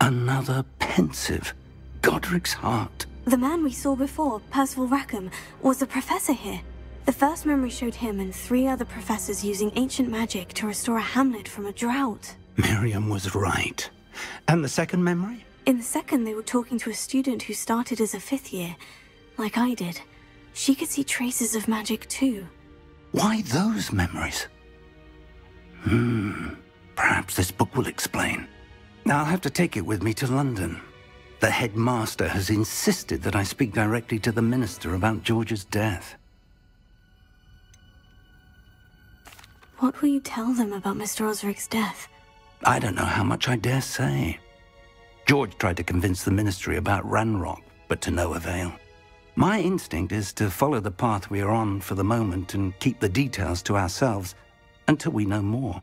Another Pensieve. Godric's heart. The man we saw before, Percival Rackham, was a professor here. The first memory showed him and three other professors using ancient magic to restore a hamlet from a drought. Miriam was right. And the second memory? In the second, they were talking to a student who started as a fifth year, like I did. She could see traces of magic too. Why those memories? Hmm. Perhaps this book will explain. I'll have to take it with me to London. The headmaster has insisted that I speak directly to the minister about George's death. What will you tell them about Mr. Osric's death? I don't know how much I dare say. George tried to convince the ministry about Ranrock, but to no avail. My instinct is to follow the path we are on for the moment and keep the details to ourselves until we know more.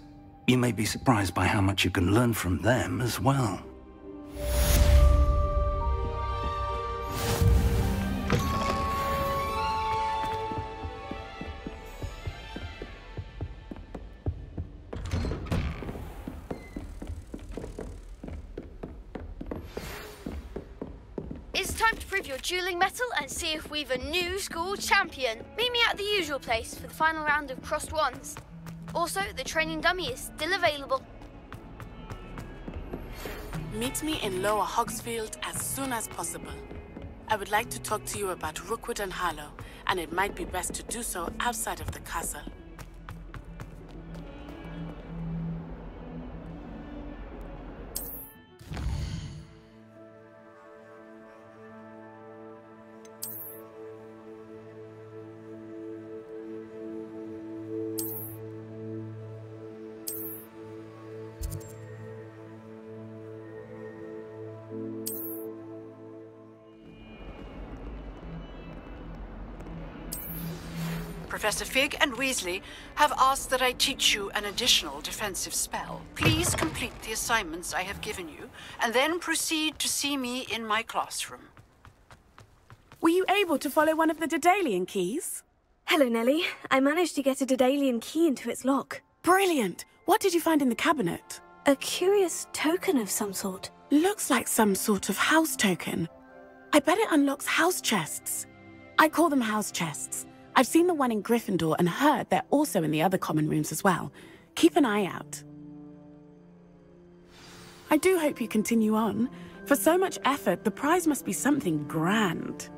You may be surprised by how much you can learn from them as well. It's time to prove your dueling mettle and see if we've a new school champion. Meet me at the usual place for the final round of crossed wands. Also, the training dummy is still available. Meet me in Lower Hogsfield as soon as possible. I would like to talk to you about Rookwood and Harlow, and it might be best to do so outside of the castle. Professor Fig and Weasley have asked that I teach you an additional defensive spell. Please complete the assignments I have given you, and then proceed to see me in my classroom. Were you able to follow one of the Daedalian keys? Hello, Nellie. I managed to get a Daedalian key into its lock. Brilliant! What did you find in the cabinet? A curious token of some sort. Looks like some sort of house token. I bet it unlocks house chests. I call them house chests. I've seen the one in Gryffindor and heard they're also in the other common rooms as well. Keep an eye out. I do hope you continue on. For so much effort, the prize must be something grand.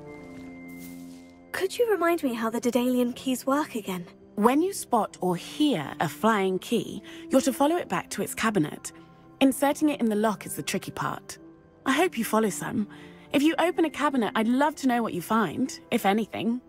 Could you remind me how the Daedalian keys work again? When you spot or hear a flying key, you're to follow it back to its cabinet. Inserting it in the lock is the tricky part. I hope you follow some. If you open a cabinet, I'd love to know what you find, if anything.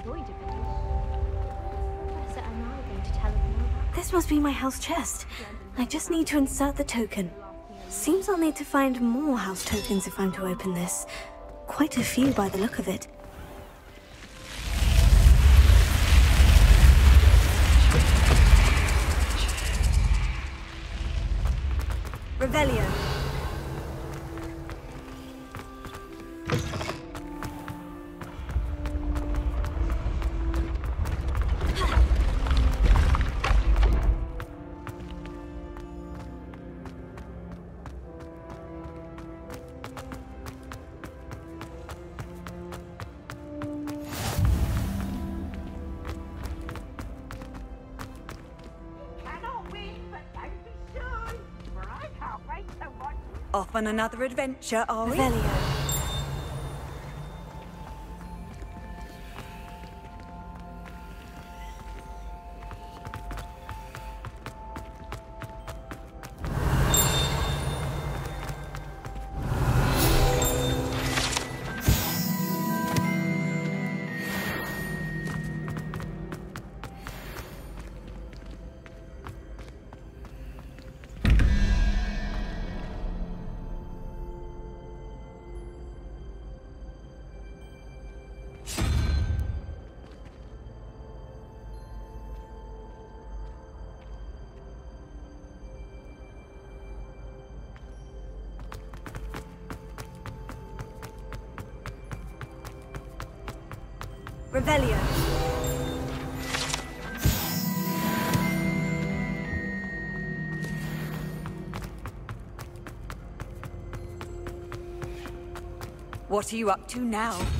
Enjoyed it. Professor and I are going to tell everyone about This must be my house chest. I just need to insert the token. Seems I'll need to find more house tokens if I'm to open this. Quite a few by the look of it. Off on another adventure, are we? Revelio. Revelio. What are you up to now?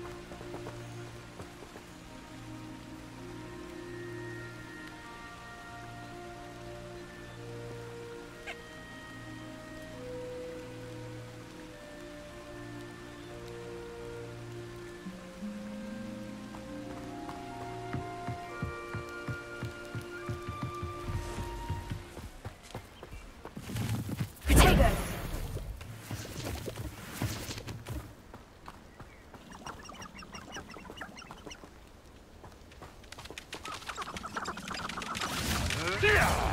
Levioso!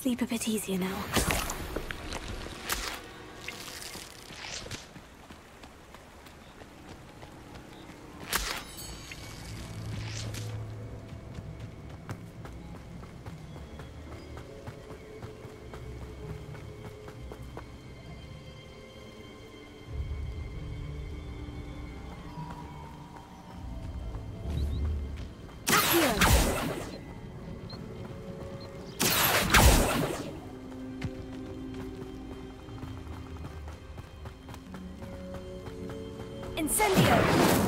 Sleep a bit easier now. Incendio!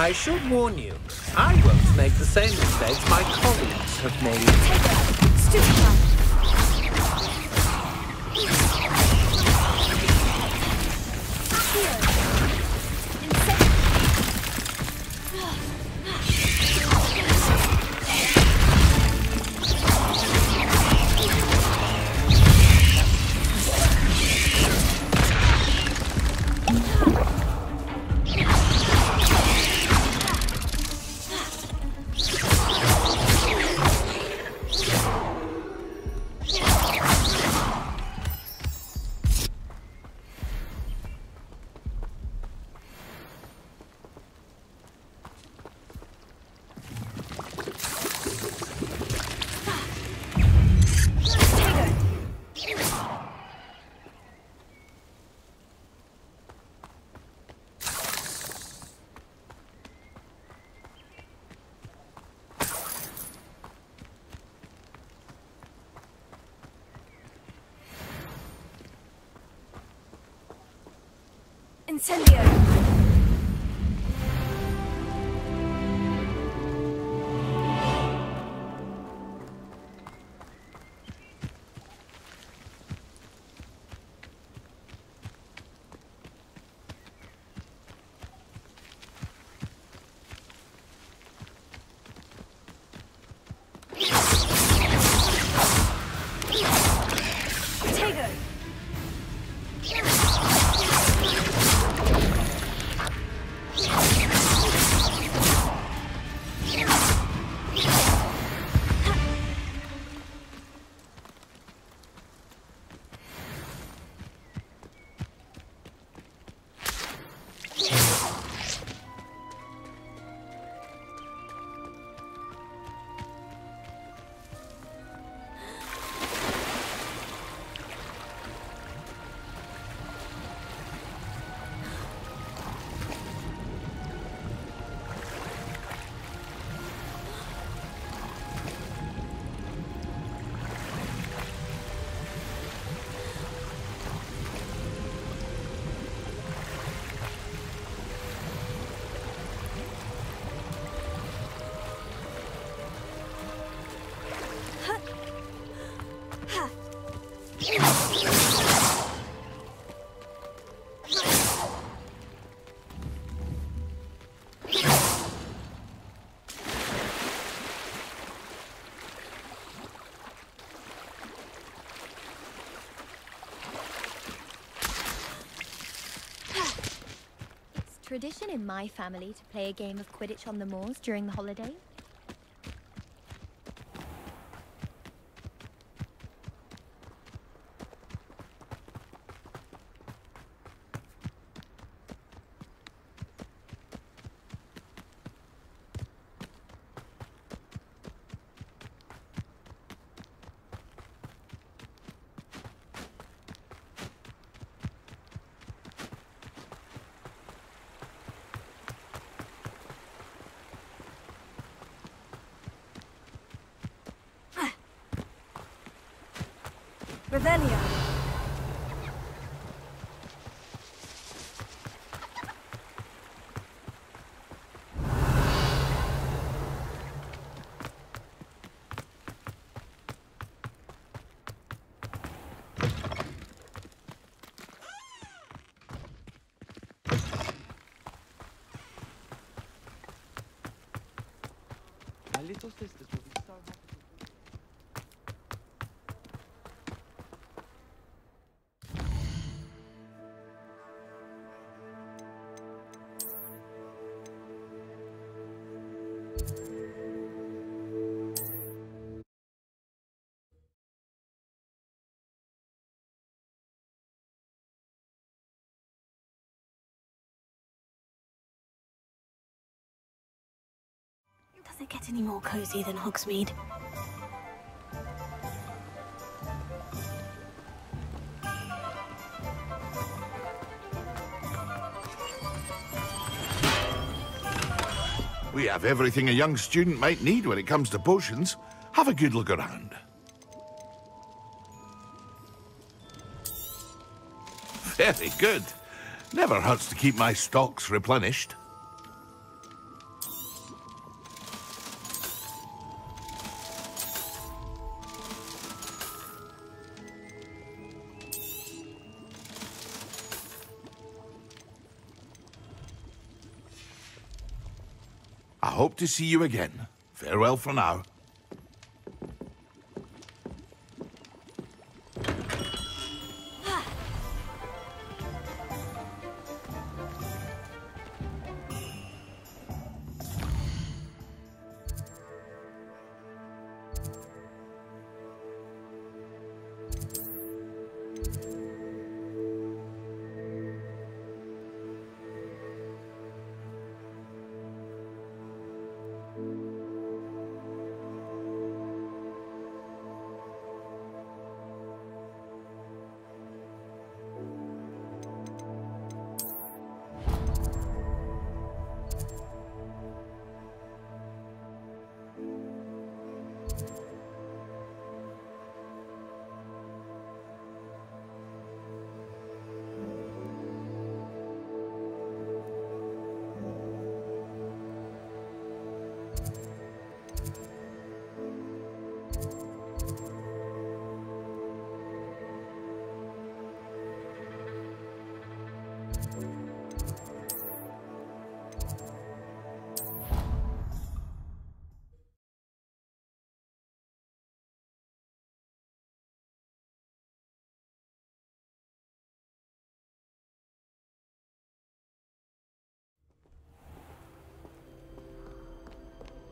I should warn you, I won't make the same mistakes my colleagues have made. Stupefy! Incendio! Tradition in my family to play a game of Quidditch on the moors during the holiday. It get any more cozy than Hogsmeade? We have everything a young student might need when it comes to potions. Have a good look around. Very good. Never hurts to keep my stocks replenished. To see you again. Farewell for now.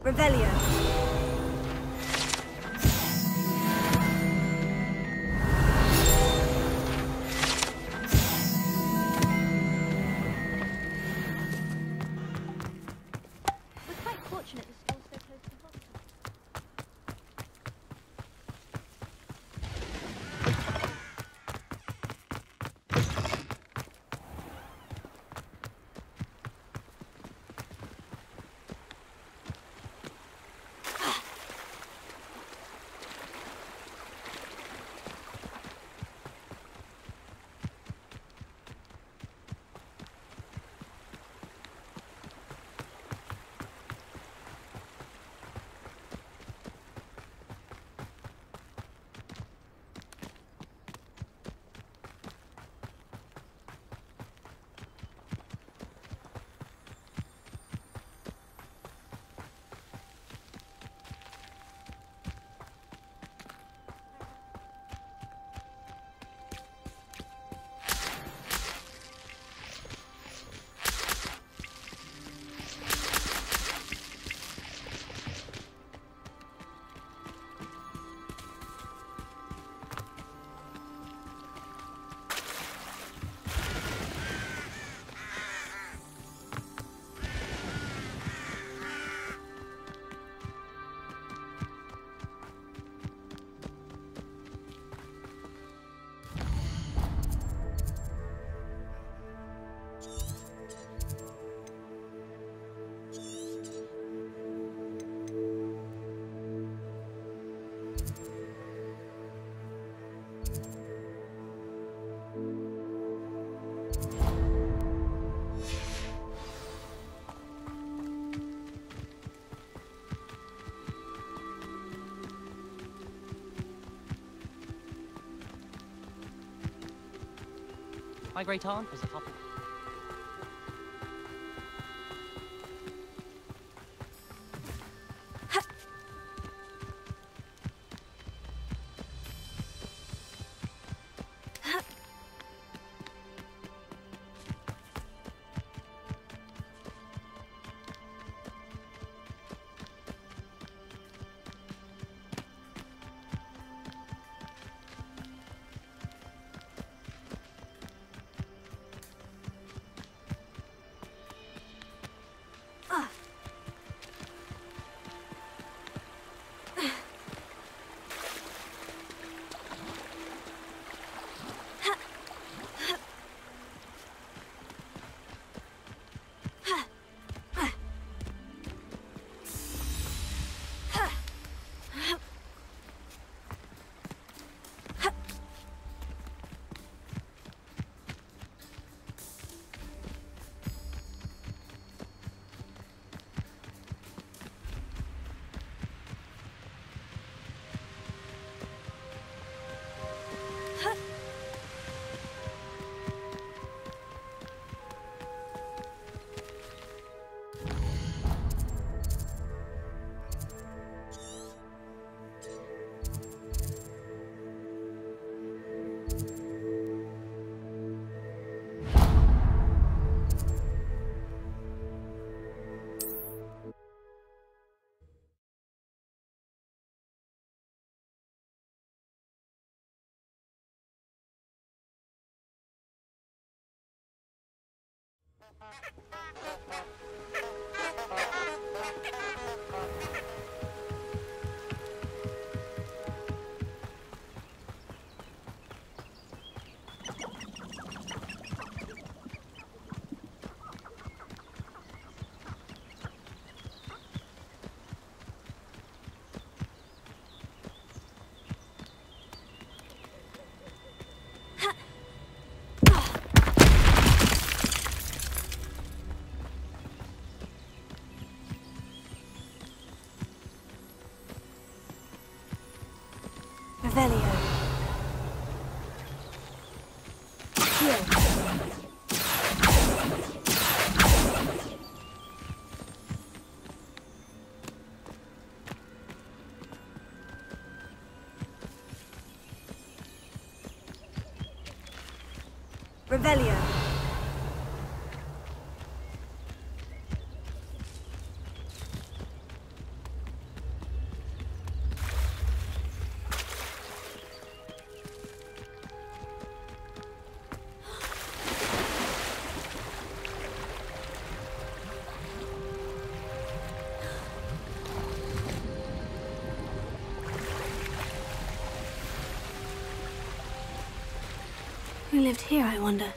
Revelio. My great aunt was a couple. rebellion. Who lived here, I wonder?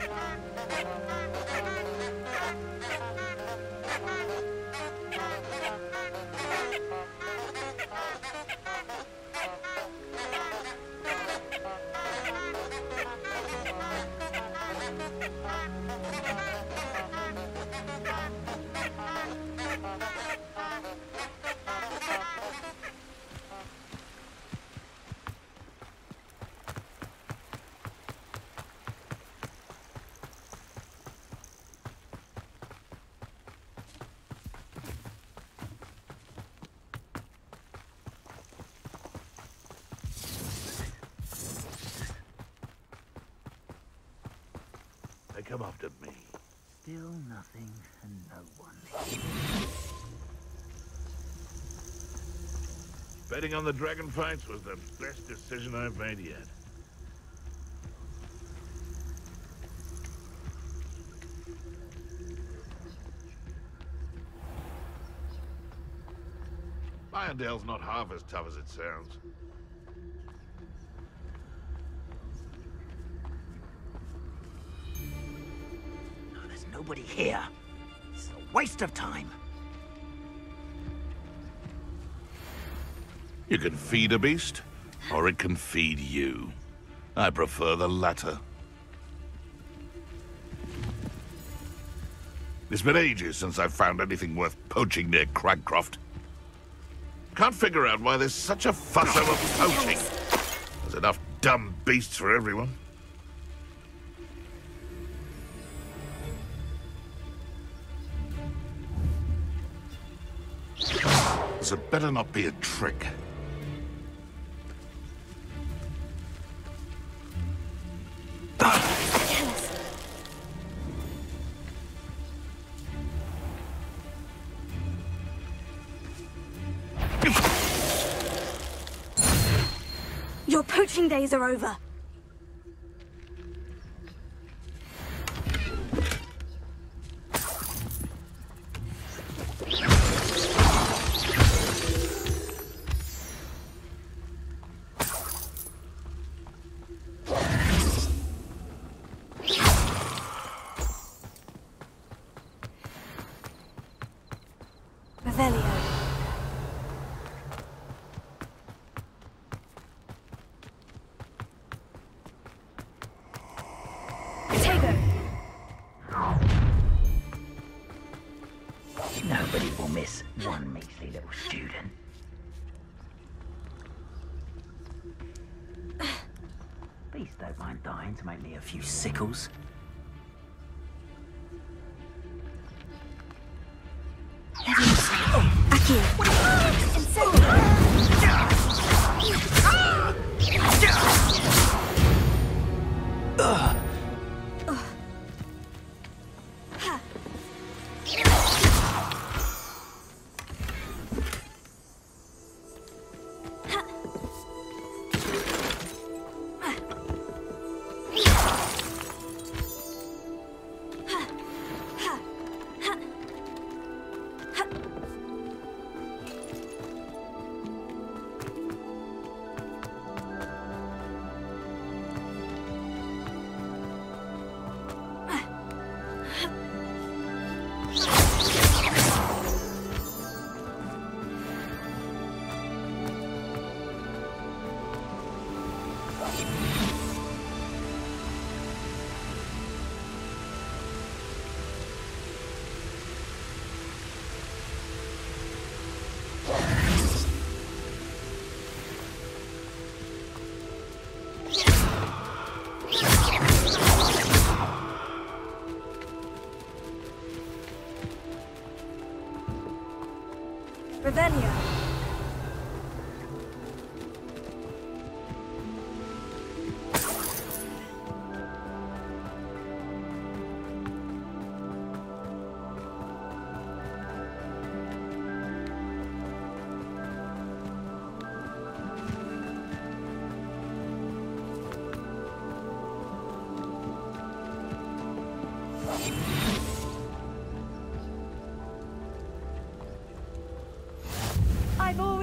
Ha ha ha! Betting on the dragon fights was the best decision I've made yet. Irondale's not half as tough as it sounds. No, there's nobody here. It's a waste of time. You can feed a beast, or it can feed you. I prefer the latter. It's been ages since I've found anything worth poaching near Cragcroft. Can't figure out why there's such a fuss over poaching. There's enough dumb beasts for everyone. This had better not be a trick. Days are over. Please don't mind dying to make me a few sickles.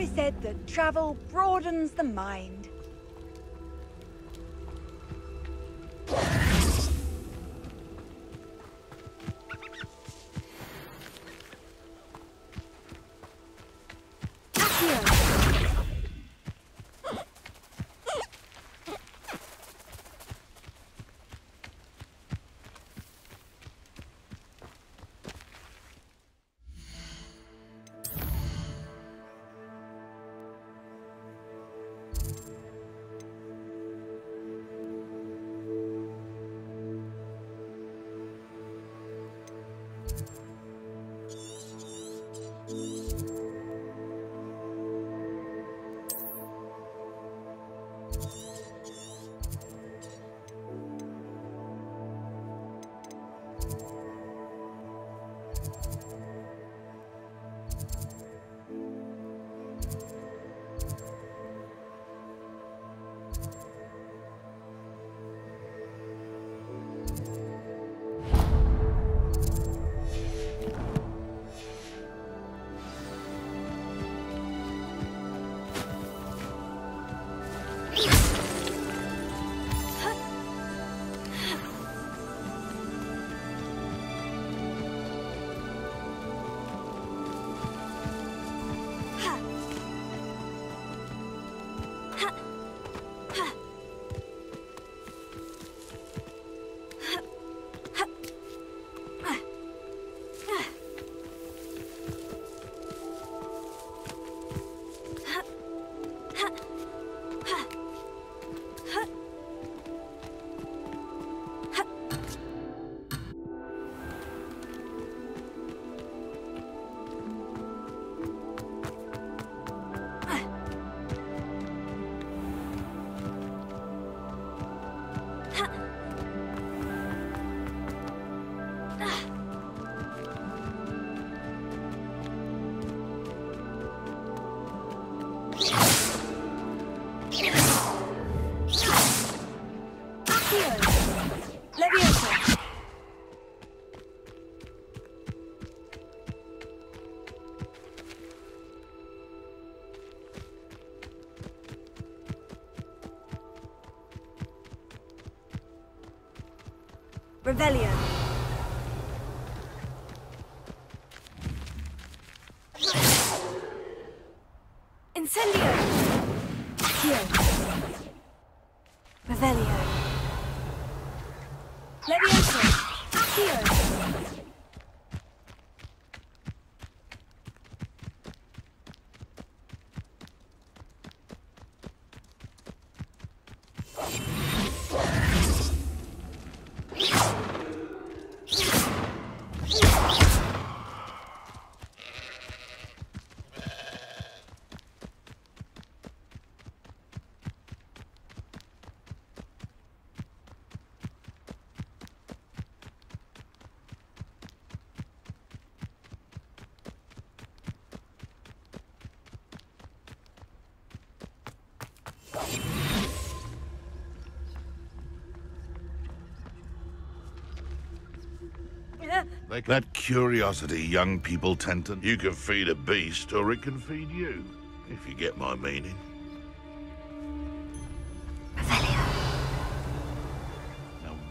Always said that travel broadens the mind. Revelio. Incendio. Accio. Revelio. Leviosa. Accio. They that curiosity young people tend to... You can feed a beast, or it can feed you, if you get my meaning. Now,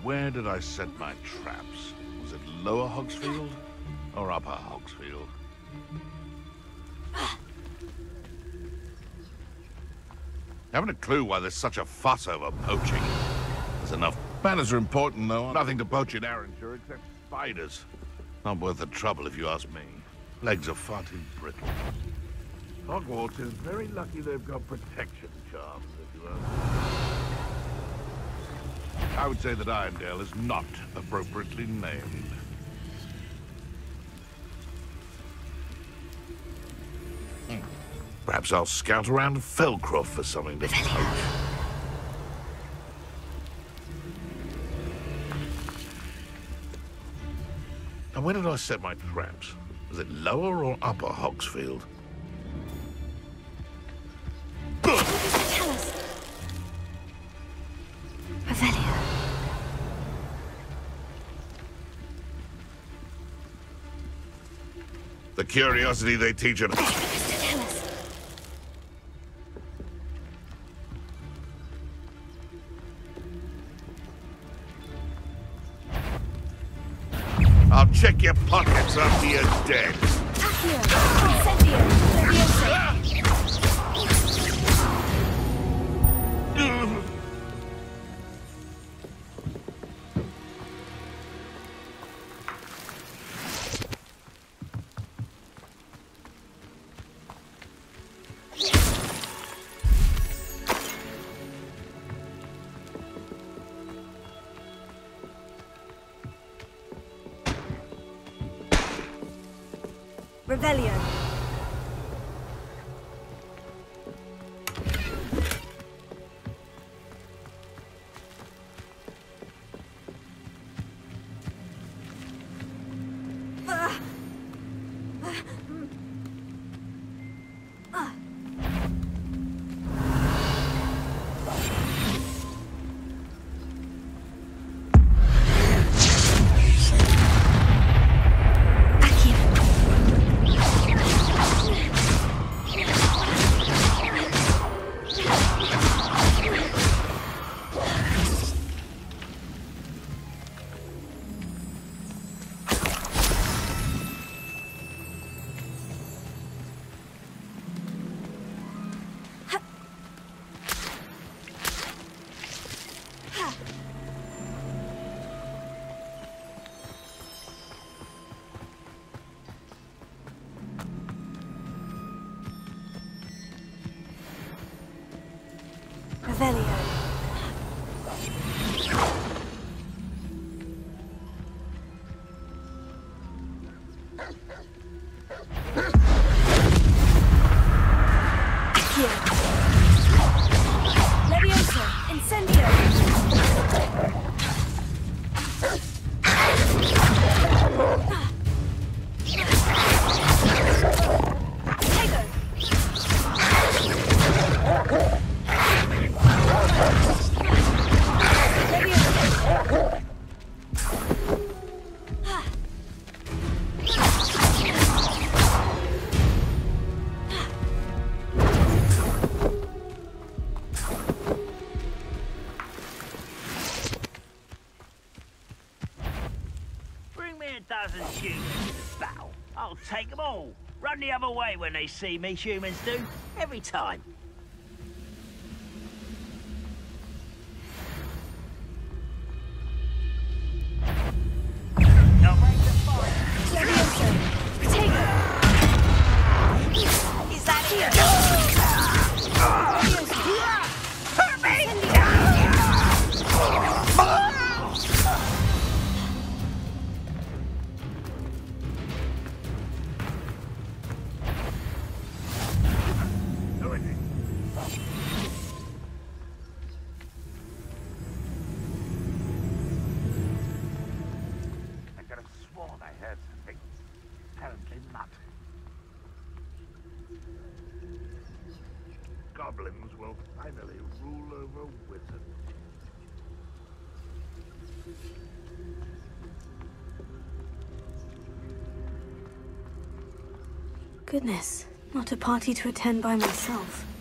where did I set my traps? Was it Lower Hogsfield or Upper Hogsfield? Haven't a clue why there's such a fuss over poaching. There's enough. Manners are important, though. Nothing to poach in Aranshire except spiders. Not worth the trouble, if you ask me. Legs are far too brittle. Hogwarts is very lucky they've got protection charms, if you ask I would say that Irondale is not appropriately named. Hmm. Perhaps I'll scout around Feldcroft for something to poach. Now, where did I set my traps? Was it lower or upper Hogsfield? Tell us. Revelio. The curiosity they teach at... your pockets after you're dead. Revelio. When they see me, humans do. Every time. Not a party to attend by myself.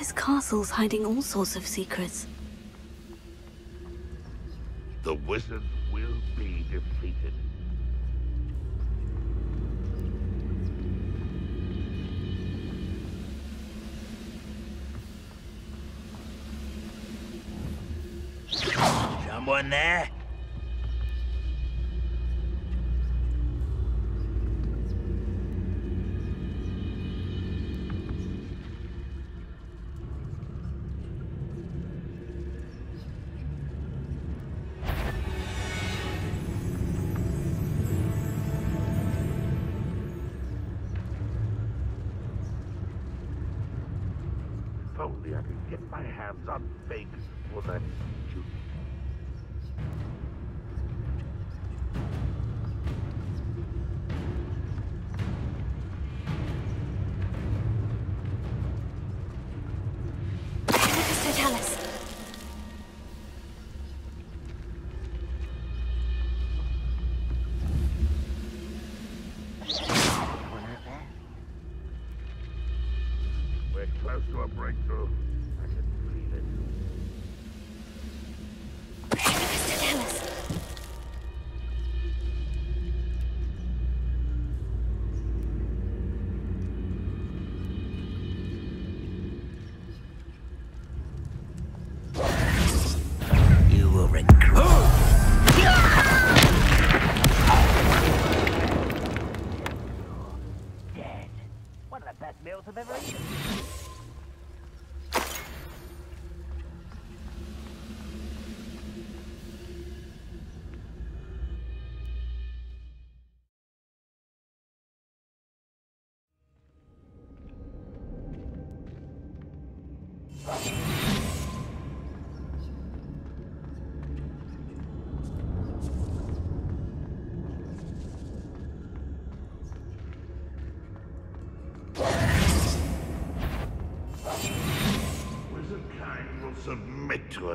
This castle's hiding all sorts of secrets. The wizards will be defeated. Someone there? Only I could get my hands on Fig for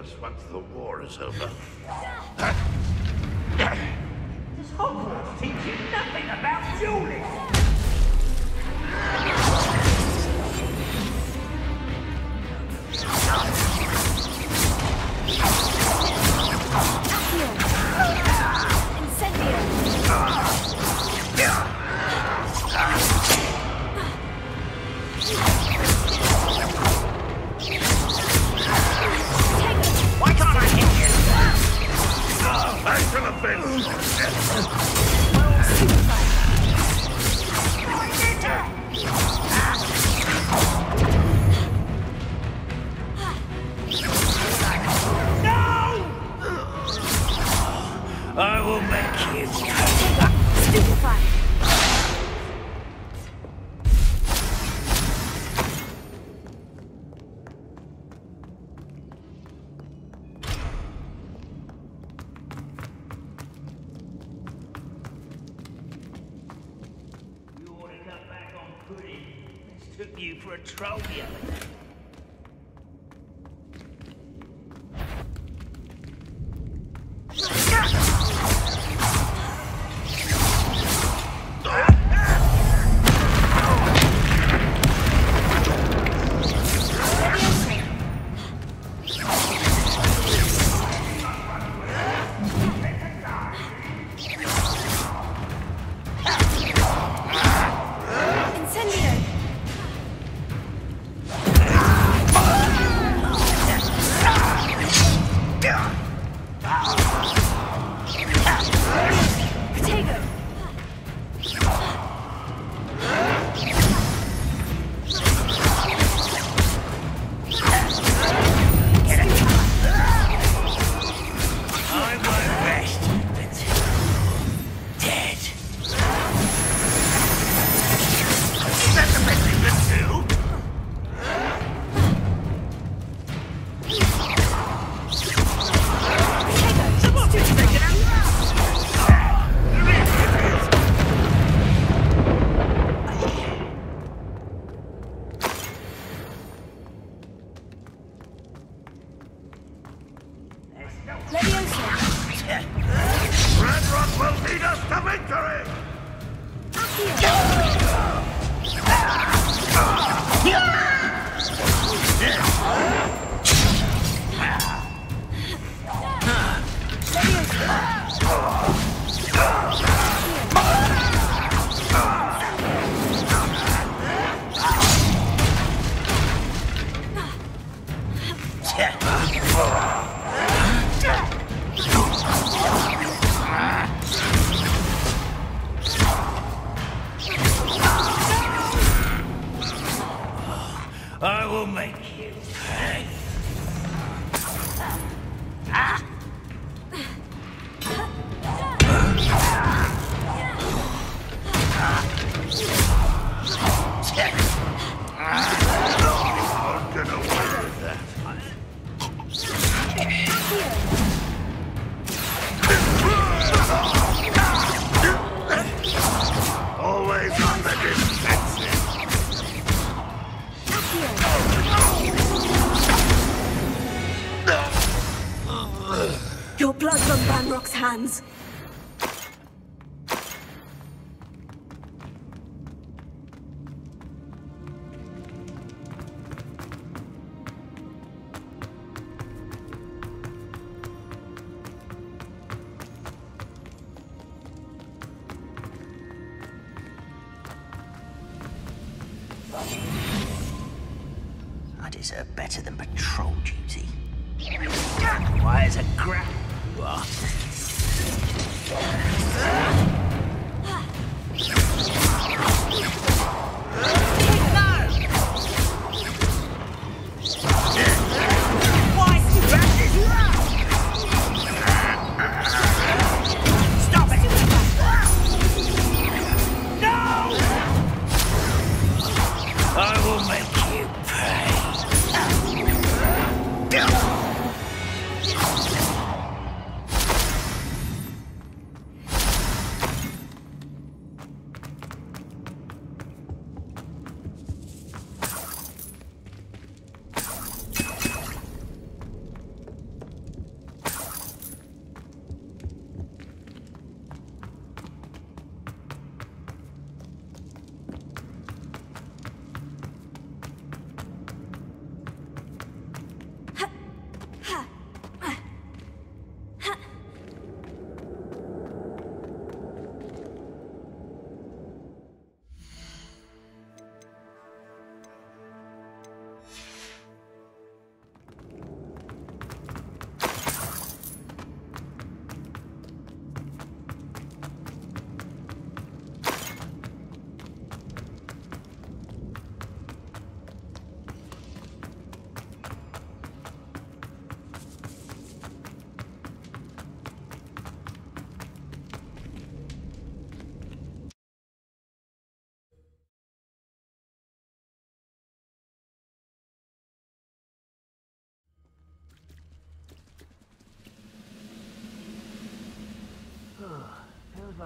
us once the war is over. This Hogwarts teaches nothing about dueling! are better than patrol duty. Why is a grab?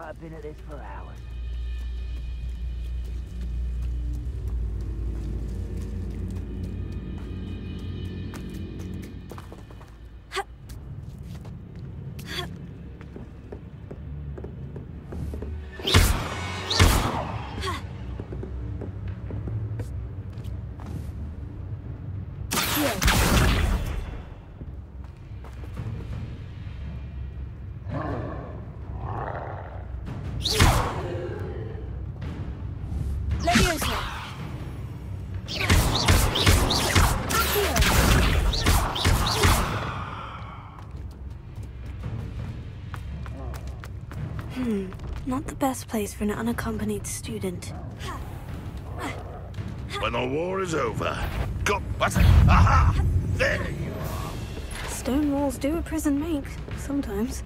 Have been at this for hours. Best place for an unaccompanied student. When the war is over. Got what? Aha! There you are. Stone walls do a prison make, sometimes.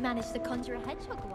I managed to conjure a hedgehog